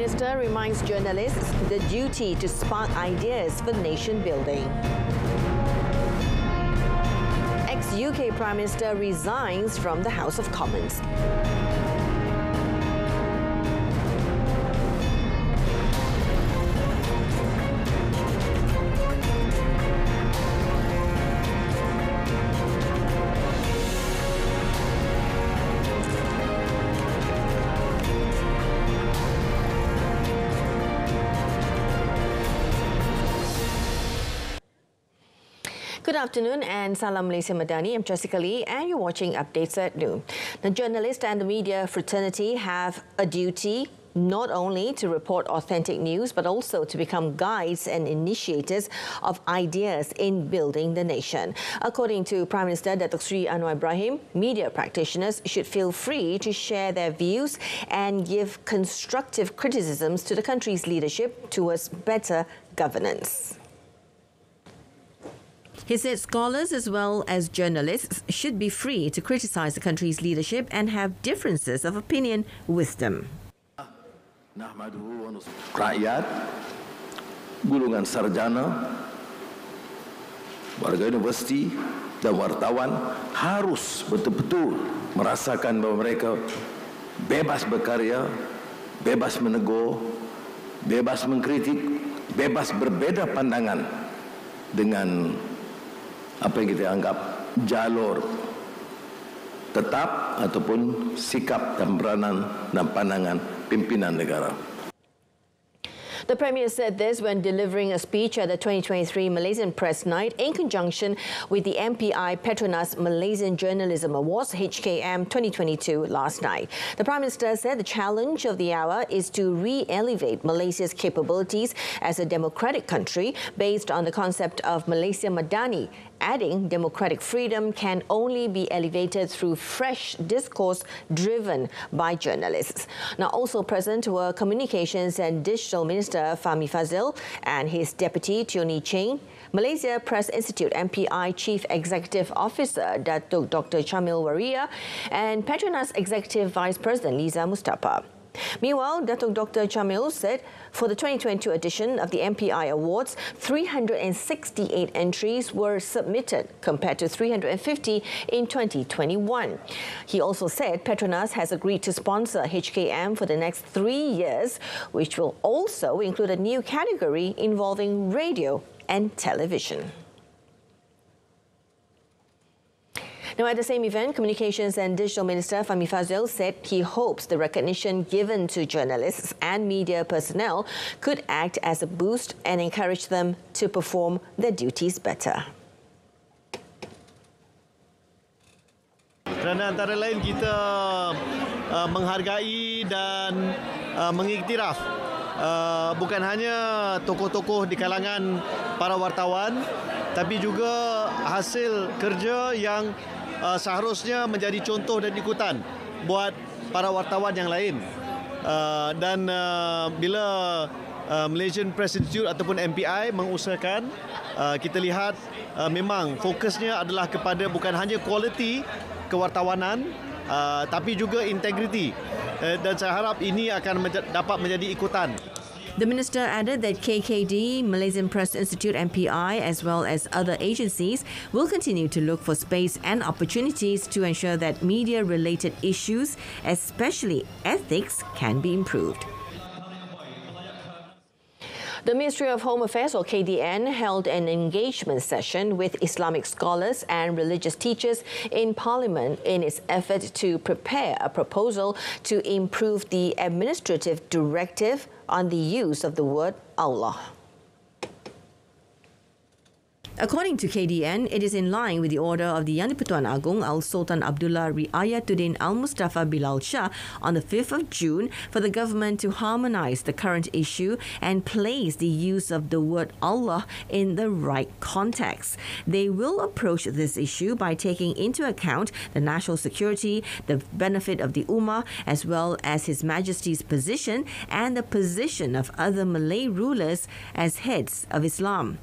Minister reminds journalists the duty to spark ideas for nation building. Ex UK Prime Minister resigns from the House of Commons. Afternoon and Salam Malaysia Madani. I'm Jessica Lee and you're watching Updates at Noon. The journalists and the media fraternity have a duty not only to report authentic news but also to become guides and initiators of ideas in building the nation. According to Prime Minister Datuk Sri Anwar Ibrahim, media practitioners should feel free to share their views and give constructive criticisms to the country's leadership towards better governance. He said scholars as well as journalists should be free to criticize the country's leadership and have differences of opinion with them. rakyat, golongan sarjana, warga universiti dan wartawan harus betul-betul merasakan bahawa mereka bebas berkarya, bebas menegur, bebas mengkritik, bebas berbeza pandangan dengan apa yang kita anggap jalur tetap ataupun sikap dan peranan dan pandangan pimpinan negara. The Premier said this when delivering a speech at the 2023 Malaysian Press Night in conjunction with the MPI Petronas Malaysian Journalism Awards HKM 2022 last night. The Prime Minister said the challenge of the hour is to re-elevate Malaysia's capabilities as a democratic country based on the concept of Malaysia Madani adding democratic freedom can only be elevated through fresh discourse driven by journalists. Now, also present were Communications and Digital Minister Fahmi Fadzil and his deputy Teo Nie Ching, Malaysia Press Institute MPI Chief Executive Officer Datuk Dr. Chamil Wariya, and Petronas Executive Vice President Liza Mustafa. Meanwhile, Datuk Dr. Chamil said for the 2022 edition of the MPI Awards, 368 entries were submitted compared to 350 in 2021. He also said Petronas has agreed to sponsor HKM for the next three years, which will also include a new category involving radio and television. Now, at the same event, Communications and Digital Minister Fahmi Fadzil said he hopes the recognition given to journalists and media personnel could act as a boost and encourage them to perform their duties better. Kerana antara lain kita uh, menghargai dan uh, mengiktiraf uh, bukan hanya tokoh-tokoh di kalangan para wartawan tapi juga hasil kerja yang uh, seharusnya menjadi contoh dan ikutan buat para wartawan yang lain. Uh, dan uh, bila uh, Malaysian Press Institute ataupun MPI mengusahakan uh, kita lihat uh, memang fokusnya adalah kepada bukan hanya kualiti kewartawanan uh, tapi juga integriti uh, dan saya harap ini akan menja- dapat menjadi ikutan The minister added that KKD, Malaysian Press Institute MPI, as well as other agencies, will continue to look for space and opportunities to ensure that media related issues, especially ethics, can be improved. The Ministry of Home Affairs, or KDN, held an engagement session with Islamic scholars and religious teachers in Parliament in its effort to prepare a proposal to improve the administrative directive on the use of the word Allah. According to KDN, it is in line with the order of the Yang di-Pertuan Agong Al Sultan Abdullah Riayatuddin Al Mustafa Billah Shah on the 5th of June for the government to harmonize the current issue and place the use of the word Allah in the right context. They will approach this issue by taking into account the national security, the benefit of the Ummah, as well as His Majesty's position and the position of other Malay rulers as heads of Islam.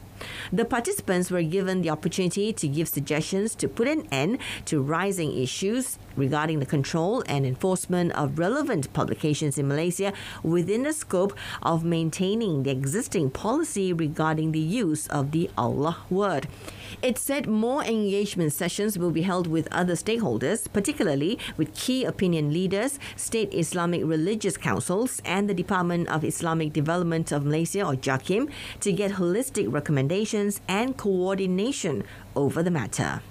The participants were given the opportunity to give suggestions to put an end to rising issues regarding the control and enforcement of relevant publications in Malaysia within the scope of maintaining the existing policy regarding the use of the Allah word. It said more engagement sessions will be held with other stakeholders, particularly with key opinion leaders, state Islamic religious councils, and the Department of Islamic Development of Malaysia or JAKIM to get holistic recommendations and coordination over the matter.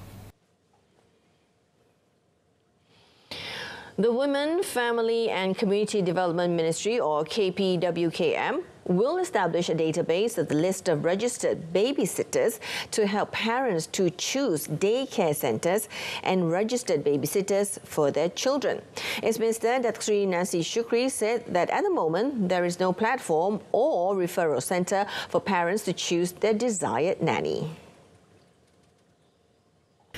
The Women, Family and Community Development Ministry, or KPWKM, will establish a database of the list of registered babysitters to help parents to choose daycare centres and registered babysitters for their children. Its Minister Dr. Nancy Shukri said that at the moment there is no platform or referral centre for parents to choose their desired nanny.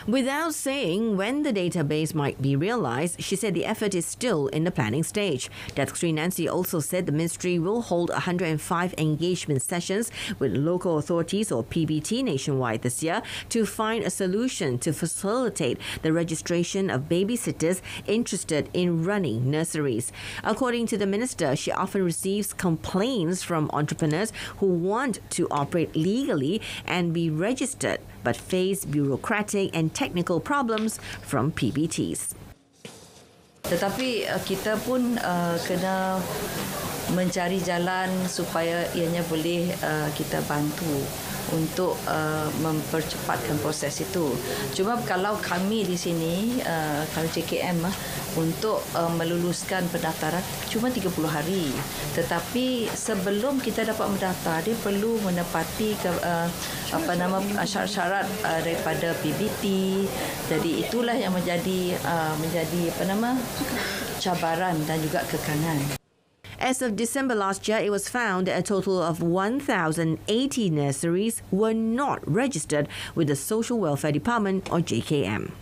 Without saying when the database might be realized, she said the effort is still in the planning stage. Dr. Nancy also said the ministry will hold 105 engagement sessions with local authorities or PBT nationwide this year to find a solution to facilitate the registration of babysitters interested in running nurseries. According to the minister, she often receives complaints from entrepreneurs who want to operate legally and be registered but face bureaucratic and technical problems from PBTs. Tetapi uh, kita pun uh, kena mencari jalan supaya ianya boleh uh, kita bantu untuk uh, mempercepatkan proses itu. Cuma kalau kami di sini, uh, kalau JKM uh, untuk uh, meluluskan pendaftaran cuma 30 hari. Tetapi sebelum kita dapat mendaftar, dia perlu menepati ke, uh, apa nama syarat-syarat uh, daripada PBT. Jadi itulah yang menjadi uh, menjadi apa nama cabaran dan juga kekangan. As of December last year, it was found a total of 1,080 nurseries were not registered with the Social Welfare Department or JKM.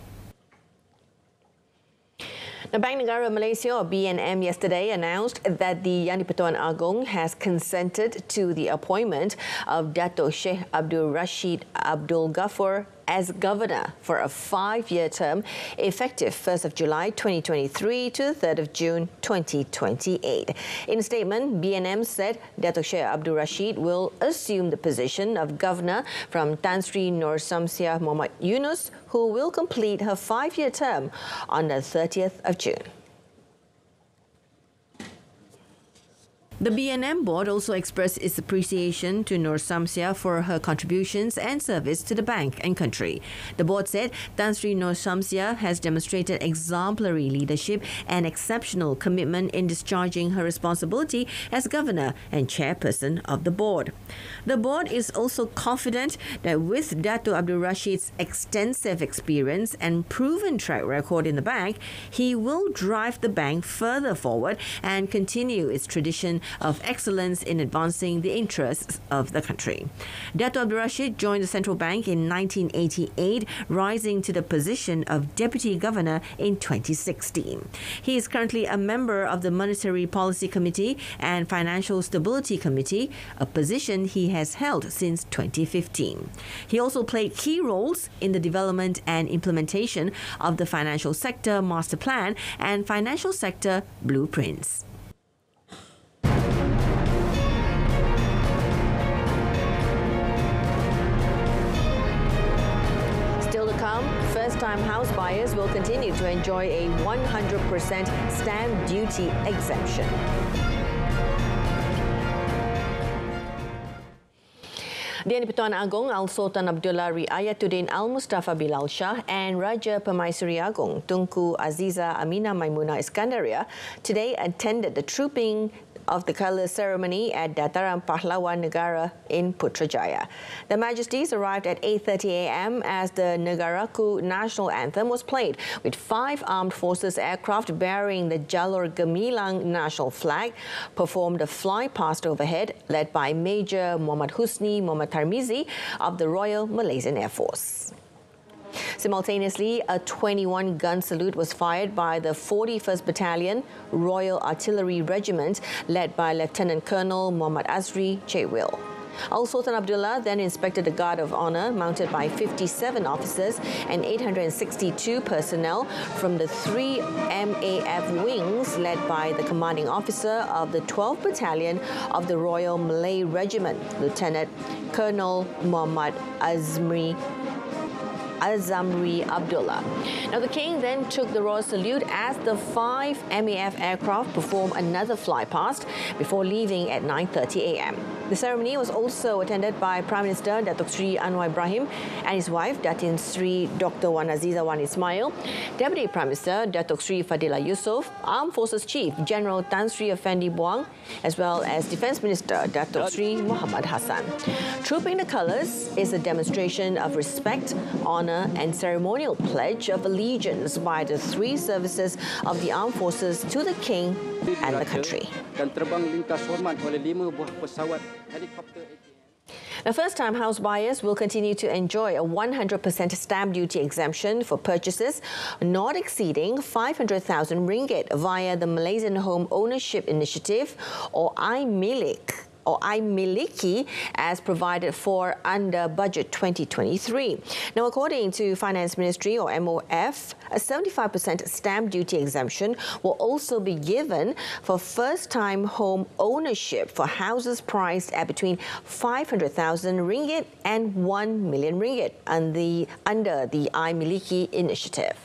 The Bank Negara Malaysia or BNM yesterday announced that the Yang di-Pertuan Agong has consented to the appointment of Dato Sheikh Abdul Rashid Abdul Ghaffour as governor for a five-year term effective 1st of July 2023 to 3rd of June 2028. In a statement, BNM said Datuk Sheikh Abdul Rashid will assume the position of governor from Tan Sri Nor Shamsiah Muhammad Yunus, who will complete her five-year term on the 30th of June. The BNM board also expressed its appreciation to Nor Shamsiah for her contributions and service to the bank and country. The board said Tan Sri Nor Shamsiah has demonstrated exemplary leadership and exceptional commitment in discharging her responsibility as governor and chairperson of the board. The board is also confident that with Dato Abdul Rashid's extensive experience and proven track record in the bank, he will drive the bank further forward and continue its tradition of excellence in advancing the interests of the country. Dato Abdul Rashid joined the central bank in 1988, rising to the position of deputy governor in 2016. He is currently a member of the Monetary Policy Committee and Financial Stability Committee, a position he has held since 2015. He also played key roles in the development and implementation of the financial sector master plan and financial sector blueprints. First-time house buyers will continue to enjoy a 100% stamp duty exemption. Di Pertuan Agong Al-Sultan Abdullah Riayatuddin Al-Mustafa Bilal Shah and Raja Permaisuri Agong Tunku Aziza Amina Maimuna Iskandaria today attended the trooping of the colour ceremony at Dataran Pahlawan Negara in Putrajaya. The Majesties arrived at 8.30 a.m. as the Negaraku national anthem was played, with five armed forces aircraft bearing the Jalur Gemilang national flag performed a fly past overhead led by Major Muhammad Husni Muhammad Tarmizi of the Royal Malaysian Air Force. Simultaneously, a 21 gun salute was fired by the 41st Battalion Royal Artillery Regiment, led by Lieutenant Colonel Muhammad Azri Chewil. Al Sultan Abdullah then inspected the Guard of Honor mounted by 57 officers and 862 personnel from the three MAF wings led by the commanding officer of the 12th Battalion of the Royal Malay Regiment, Lieutenant Colonel Muhammad Azmi Azamri Abdullah. Now, the king then took the royal salute as the five MAF aircraft performed another flypast before leaving at 9.30 a.m. The ceremony was also attended by Prime Minister Datuk Sri Anwar Ibrahim and his wife, Datin Sri Dr. Wan Aziza Wan Ismail, Deputy Prime Minister Datuk Sri Fadila Yusof, Armed Forces Chief General Tan Sri Effendi Buang, as well as Defence Minister Datuk Sri Muhammad Hassan. Trooping the colours is a demonstration of respect, honour and ceremonial pledge of allegiance by the three services of the armed forces to the King and the country. Dan terbang lintas hormat oleh lima buah pesawat helikopter Now, first-time house buyers will continue to enjoy a 100% stamp duty exemption for purchases not exceeding 500,000 ringgit via the Malaysian Home Ownership Initiative or iMilik or iMiliki as provided for under Budget 2023. Now, according to Finance Ministry or MOF, a 75% stamp duty exemption will also be given for first-time home ownership for houses priced at between 500,000 ringgit and 1 million ringgit under the iMiliki initiative.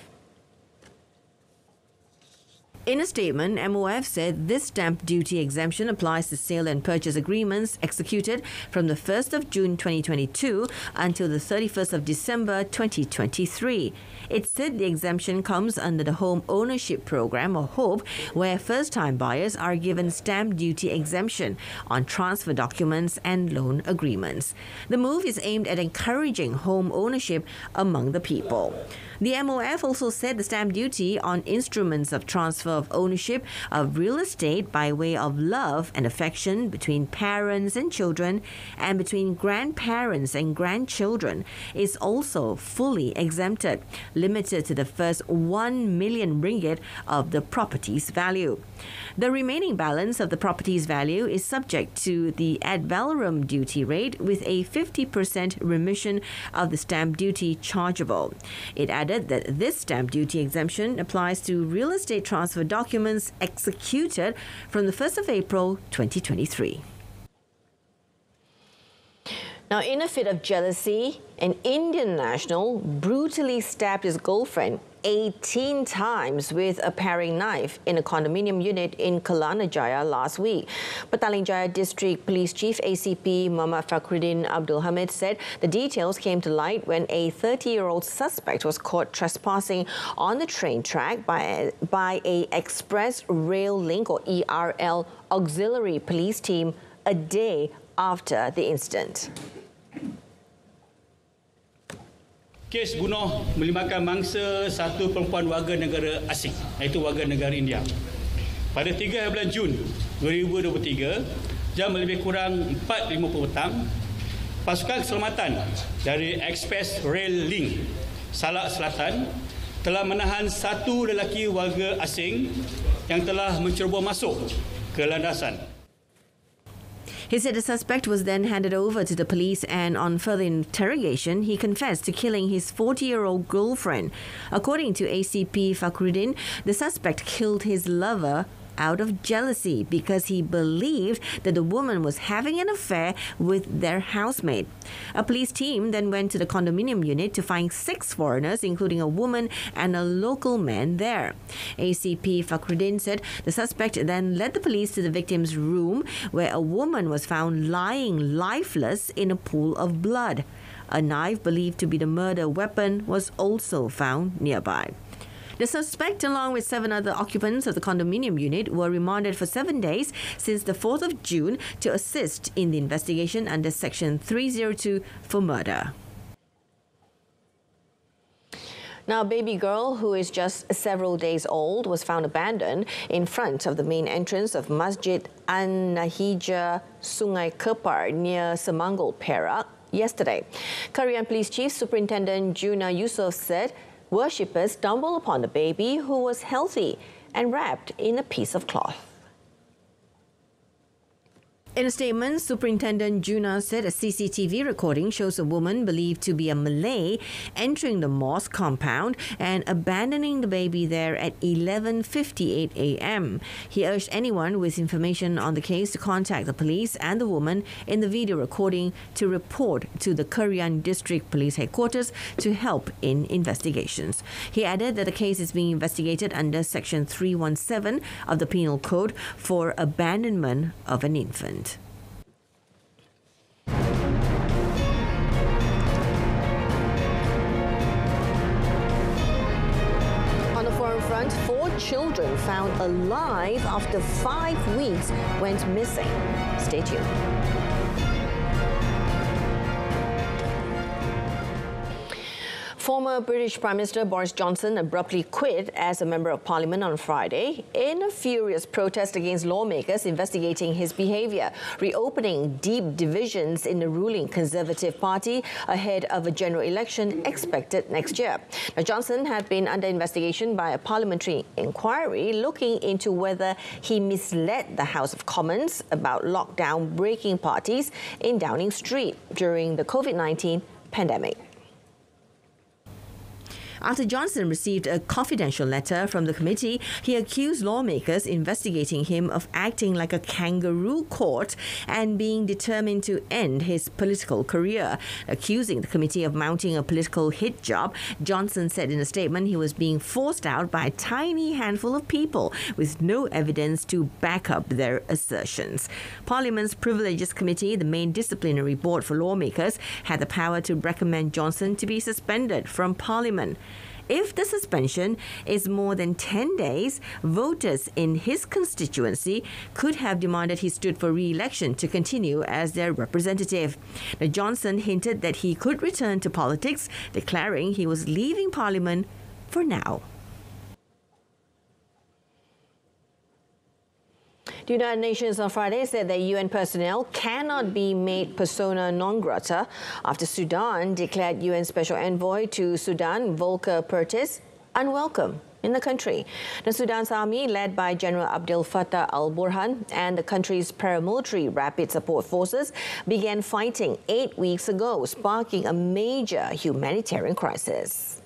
In a statement, MOF said this stamp duty exemption applies to sale and purchase agreements executed from the 1st of June 2022 until the 31st of December 2023. It said the exemption comes under the Home Ownership Program or HOPE, where first-time buyers are given stamp duty exemption on transfer documents and loan agreements. The move is aimed at encouraging home ownership among the people. The MOF also said the stamp duty on instruments of transfer of ownership of real estate by way of love and affection between parents and children and between grandparents and grandchildren is also fully exempted, limited to the first 1 million ringgit of the property's value. The remaining balance of the property's value is subject to the ad valorem duty rate with a 50% remission of the stamp duty chargeable. It added that this stamp duty exemption applies to real estate transfer documents executed from the 1st of April 2023. Now, in a fit of jealousy, an Indian national brutally stabbed his girlfriend 18 times with a paring knife in a condominium unit in Kelana Jaya last week. Petaling Jaya District Police Chief ACP Muhammad Fakhruddin Abdul Hamid said the details came to light when a 30-year-old suspect was caught trespassing on the train track by, by a Express Rail Link or ERL auxiliary police team a day after the incident. Kes bunuh melibatkan mangsa satu perempuan warga negara asing iaitu warga negara India. Pada 3 bulan Jun 2023 jam lebih kurang 4.50 petang pasukan keselamatan dari Express Rail Link Salak Selatan telah menahan satu lelaki warga asing yang telah menceroboh masuk ke landasan he said the suspect was then handed over to the police and on further interrogation, he confessed to killing his 40-year-old girlfriend. According to ACP Fakhruddin, the suspect killed his lover out of jealousy because he believed that the woman was having an affair with their housemate. A police team then went to the condominium unit to find six foreigners, including a woman and a local man there. ACP Fakhruddin said the suspect then led the police to the victim's room where a woman was found lying lifeless in a pool of blood. A knife believed to be the murder weapon was also found nearby. The suspect, along with seven other occupants of the condominium unit, were remanded for seven days since the 4th of June to assist in the investigation under Section 302 for murder. Now, a baby girl who is just several days old was found abandoned in front of the main entrance of Masjid An-Nahija Sungai Kepar near Semanggol, Perak yesterday. Kerian Police Chief Superintendent Juna Yusof said worshippers stumbled upon the baby who was healthy and wrapped in a piece of cloth. In a statement, Superintendent Juna said a CCTV recording shows a woman believed to be a Malay entering the mosque compound and abandoning the baby there at 11:58 a.m. He urged anyone with information on the case to contact the police and the woman in the video recording to report to the Kerian District Police Headquarters to help in investigations. He added that the case is being investigated under Section 317 of the Penal Code for abandonment of an infant. Children found alive after five weeks went missing. Stay tuned. Former British Prime Minister Boris Johnson abruptly quit as a Member of Parliament on Friday in a furious protest against lawmakers investigating his behaviour, reopening deep divisions in the ruling Conservative Party ahead of a general election expected next year. Now, Johnson had been under investigation by a parliamentary inquiry looking into whether he misled the House of Commons about lockdown breaking parties in Downing Street during the COVID 19 pandemic after Johnson received a confidential letter from the committee, he accused lawmakers investigating him of acting like a kangaroo court and being determined to end his political career. Accusing the committee of mounting a political hit job, Johnson said in a statement he was being forced out by a tiny handful of people with no evidence to back up their assertions. Parliament's Privileges Committee, the main disciplinary board for lawmakers, had the power to recommend Johnson to be suspended from Parliament. If the suspension is more than 10 days, voters in his constituency could have demanded he stood for re election to continue as their representative. Now, Johnson hinted that he could return to politics, declaring he was leaving Parliament for now. The United Nations on Friday said that UN personnel cannot be made persona non grata after Sudan declared UN Special Envoy to Sudan, Volker Perthes, unwelcome in the country. The Sudan's army, led by General Abdel Fattah al-Burhan and the country's paramilitary rapid support forces, began fighting eight weeks ago, sparking a major humanitarian crisis.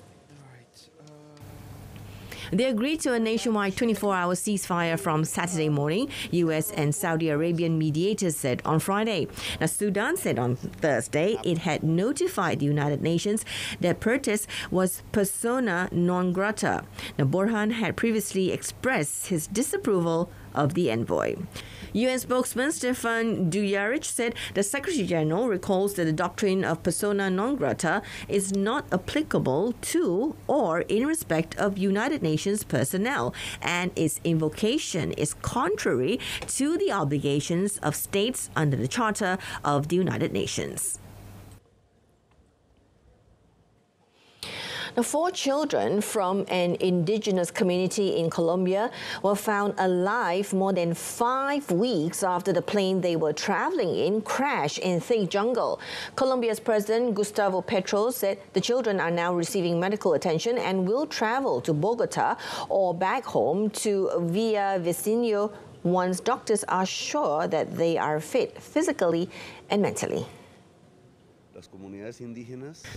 They agreed to a nationwide 24 hour ceasefire from Saturday morning, U.S. and Saudi Arabian mediators said on Friday. Now, Sudan said on Thursday it had notified the United Nations that Perthes was persona non grata. Now, Burhan had previously expressed his disapproval of the envoy. UN spokesman Stefan Dujarric said the Secretary General recalls that the doctrine of persona non grata is not applicable to or in respect of United Nations personnel, and its invocation is contrary to the obligations of states under the Charter of the United Nations. Now, four children from an indigenous community in Colombia were found alive more than five weeks after the plane they were traveling in crashed in thick jungle. Colombia's President Gustavo Petro said the children are now receiving medical attention and will travel to Bogota or back home to Villavicencio once doctors are sure that they are fit physically and mentally.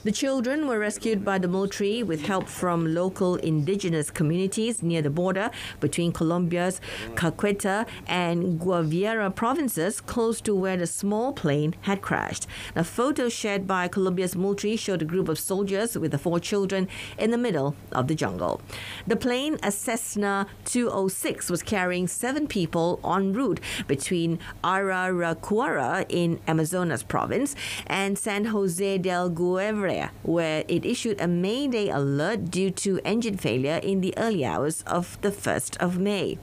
The children were rescued by the military with help from local indigenous communities near the border between Colombia's Caqueta and Guaviare provinces, close to where the small plane had crashed. A photo shared by Colombia's military showed a group of soldiers with the four children in the middle of the jungle. The plane, a Cessna 206, was carrying seven people en route between Araracuara in Amazonas province and San Jose del Guaviare, where it issued a Mayday alert due to engine failure in the early hours of the 1st of May.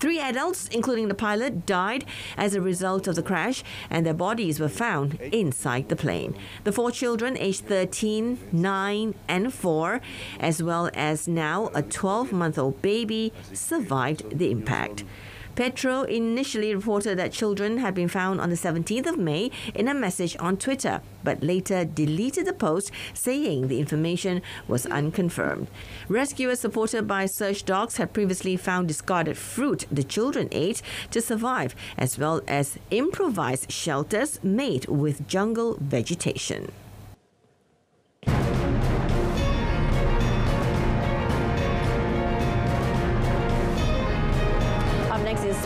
Three adults, including the pilot, died as a result of the crash, and their bodies were found inside the plane. The four children, aged 13, 9, and 4, as well as now a 12 month old baby, survived the impact. Petro initially reported that children had been found on the 17th of May in a message on Twitter, but later deleted the post saying the information was unconfirmed. Rescuers supported by search dogs had previously found discarded fruit the children ate to survive, as well as improvised shelters made with jungle vegetation.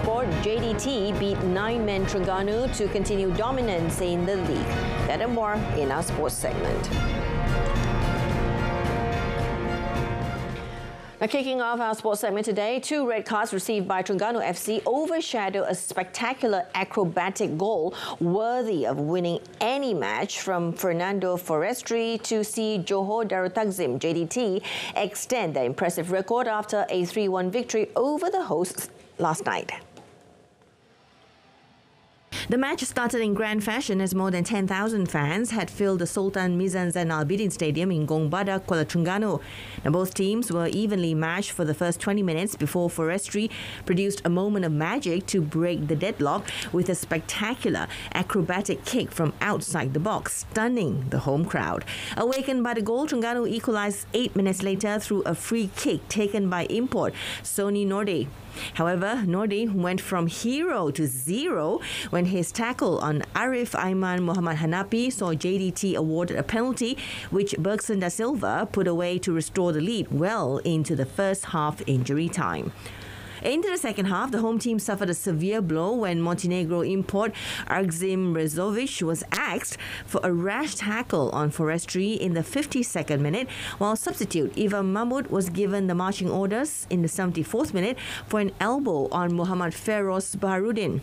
Sport. JDT beat nine-man Terengganu to continue dominance in the league. That and more in our sports segment. Now, kicking off our sports segment today, two red cards received by Terengganu FC overshadow a spectacular acrobatic goal worthy of winning any match from Fernando Forestieri to see Johor Darul Takzim JDT extend their impressive record after a 3-1 victory over the hosts last night. The match started in grand fashion as more than 10,000 fans had filled the Sultan Mizan Zainal Abidin Stadium in Gong Badak, Kuala Terengganu. Now, both teams were evenly matched for the first 20 minutes before Forestieri produced a moment of magic to break the deadlock with a spectacular acrobatic kick from outside the box, stunning the home crowd. Awakened by the goal, Terengganu equalized eight minutes later through a free kick taken by import Sony Norde. However, Norde went from hero to zero when his tackle on Arif Aiman Muhammad Hanapi saw JDT awarded a penalty, which Bergson da Silva put away to restore the lead well into the first half injury time. Into the second half, the home team suffered a severe blow when Montenegro import Argzim Redzovic was axed for a rash tackle on Forestieri in the 52nd minute, while substitute Ivan Mahmud was given the marching orders in the 74th minute for an elbow on Muhammad Feroz Baharudin.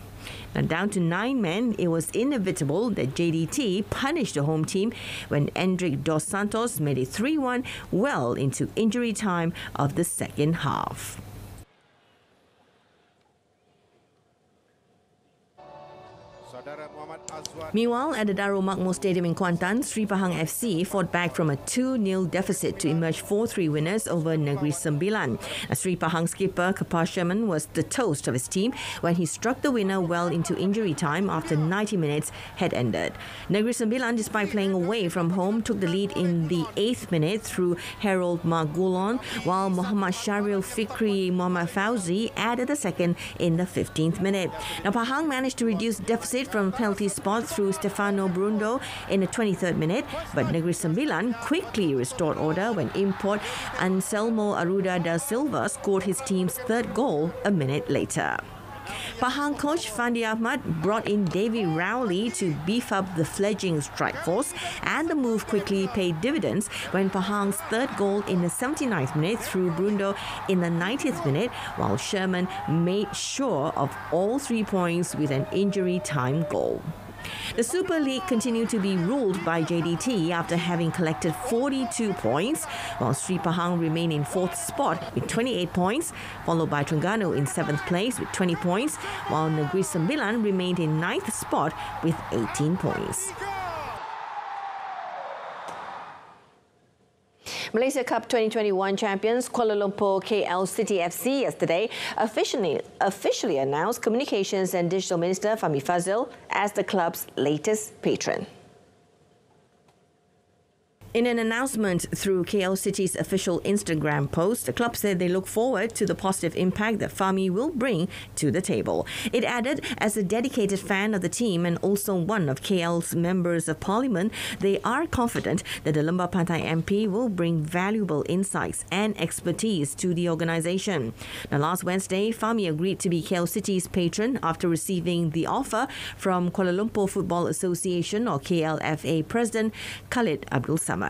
Now, down to nine men, it was inevitable that JDT punished the home team when Endrick Dos Santos made it 3 1 well into injury time of the second half. as Meanwhile, at the Darul Makmur Stadium in Kuantan, Sri Pahang FC fought back from a 2-0 deficit to emerge 4-3 winners over Negeri Sembilan. Sri Pahang skipper Kapar Sherman was the toast of his team when he struck the winner well into injury time after 90 minutes had ended. Negeri Sembilan, despite playing away from home, took the lead in the 8th minute through Harold Magulon, while Muhammad Sharil Fikri Muhammad Fauzi added the second in the 15th minute. Now, Pahang managed to reduce deficit from penalty spot through Stefano Brundo in the 23rd minute, but Negeri Sembilan quickly restored order when import Anselmo Aruda da Silva scored his team's third goal a minute later. Pahang coach Fandi Ahmad brought in David Rowley to beef up the fledgling strike force, and the move quickly paid dividends when Pahang's third goal in the 79th minute through Brundo in the 90th minute, while Sherman made sure of all three points with an injury time goal. The Super League continued to be ruled by JDT after having collected 42 points, while Sri Pahang remained in fourth spot with 28 points, followed by Terengganu in seventh place with 20 points, while Negeri Sembilan remained in ninth spot with 18 points. Malaysia Cup 2021 champions Kuala Lumpur KL City FC yesterday officially, officially announced Communications and Digital Minister Fahmi Fadzil as the club's latest patron. In an announcement through KL City's official Instagram post, the club said they look forward to the positive impact that Fahmi will bring to the table. It added, as a dedicated fan of the team and also one of KL's members of parliament, they are confident that the Lembah Pantai MP will bring valuable insights and expertise to the organisation. Now, last Wednesday, Fahmi agreed to be KL City's patron after receiving the offer from Kuala Lumpur Football Association or KLFA President Khalid Abdul Samad.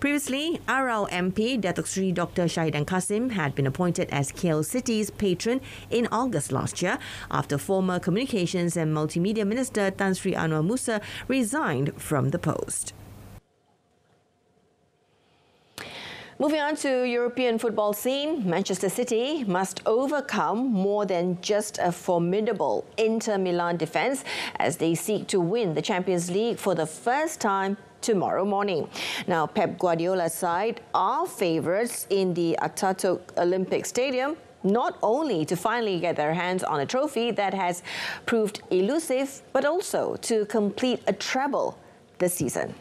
Previously, Arau MP Datuk Sri Dr. Shahidan Kasim had been appointed as KL City's patron in August last year after former Communications and Multimedia Minister Tan Sri Annuar Musa resigned from the post. Moving on to European football scene, Manchester City must overcome more than just a formidable Inter Milan defence as they seek to win the Champions League for the first time tomorrow morning. Now, Pep Guardiola's side are favourites in the Ataturk Olympic Stadium not only to finally get their hands on a trophy that has proved elusive, but also to complete a treble this season.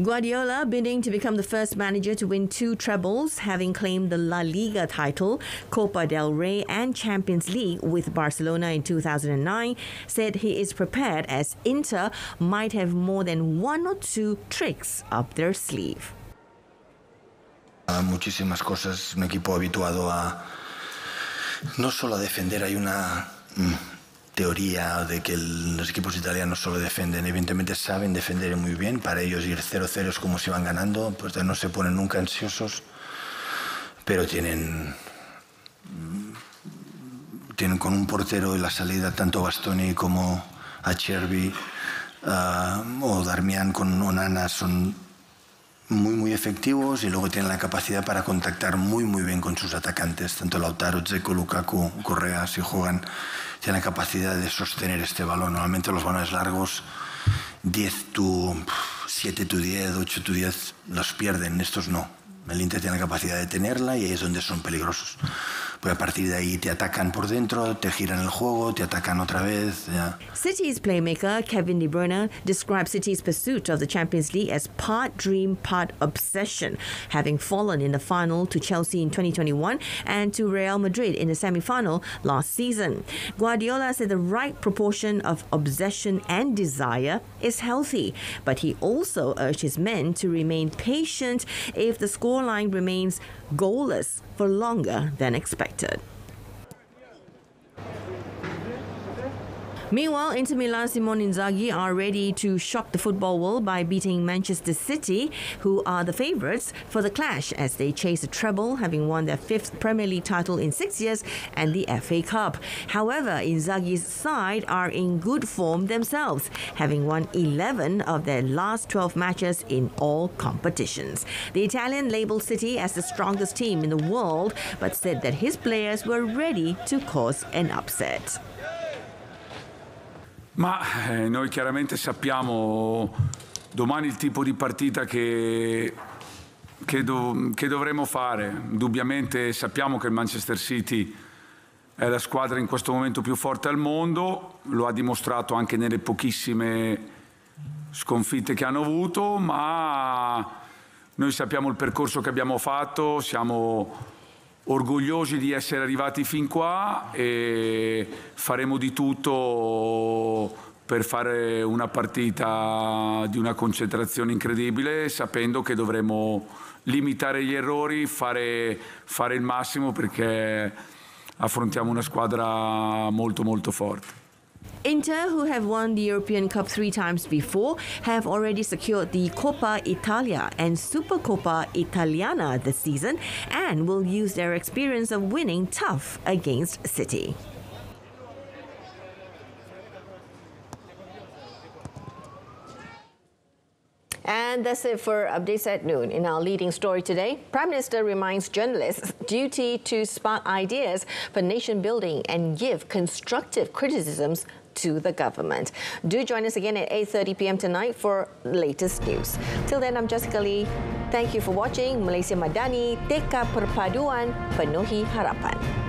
Guardiola bidding to become the first manager to win two trebles, having claimed the La Liga title, Copa del Rey, and Champions League with Barcelona in 2009, said he is prepared as Inter might have more than one or two tricks up their sleeve. muchísimas cosas, un equipo habituado a no solo a defender, hay una mm, teoría de que los equipos italianos solo defienden, evidentemente saben defender muy bien, para ellos ir 0-0 es como si van ganando, pues no se ponen nunca ansiosos, pero tienen tienen con un portero en la salida tanto Bastoni como Acerbi uh, o Darmian con Onana son muy muy efectivos y luego tienen la capacidad para contactar muy muy bien con sus atacantes, tanto Lautaro, Dzeko, Lukaku, Correa, si juegan, tienen la capacidad de sostener este balón. Normalmente los balones largos, 10 tu 7 tu 10, 8 tu 10, los pierden, estos no. El Inter tiene la capacidad de tenerla y ahí es donde son peligrosos. Pues a partir de ahí te atacan por dentro, te giran el juego, te atacan otra vez. Yeah. City's playmaker Kevin De Bruyne described City's pursuit of the Champions League as part dream, part obsession, having fallen in the final to Chelsea in 2021 and to Real Madrid in the semi-final last season. Guardiola said the right proportion of obsession and desire is healthy, but he also urged his men to remain patient if the scoreline remains goalless for longer than expected. Meanwhile, Inter Milan Simone Inzaghi are ready to shock the football world by beating Manchester City, who are the favourites for the clash as they chase a treble, having won their fifth Premier League title in six years and the FA Cup. However, Inzaghi's side are in good form themselves, having won 11 of their last 12 matches in all competitions. The Italian labelled City as the strongest team in the world, but said that his players were ready to cause an upset. Ma eh, noi chiaramente sappiamo domani il tipo di partita che, che, do, che dovremo fare. Indubbiamente sappiamo che il Manchester City è la squadra in questo momento più forte al mondo, lo ha dimostrato anche nelle pochissime sconfitte che hanno avuto, ma noi sappiamo il percorso che abbiamo fatto, siamo orgogliosi di essere arrivati fin qua e faremo di tutto per fare una partita di una concentrazione incredibile sapendo che dovremo limitare gli errori, fare, fare il massimo perché affrontiamo una squadra molto molto forte. Inter, who have won the European Cup three times before, have already secured the Coppa Italia and Supercoppa Italiana this season and will use their experience of winning tough against City. And that's it for Updates at Noon. In our leading story today, Prime Minister reminds journalists duty to spark ideas for nation building and give constructive criticisms to the government. Do join us again at 8.30 p.m. tonight for latest news. Till then, I'm Jessica Lee. Thank you for watching Malaysia Madani, Teka Perpaduan, Penuhi Harapan.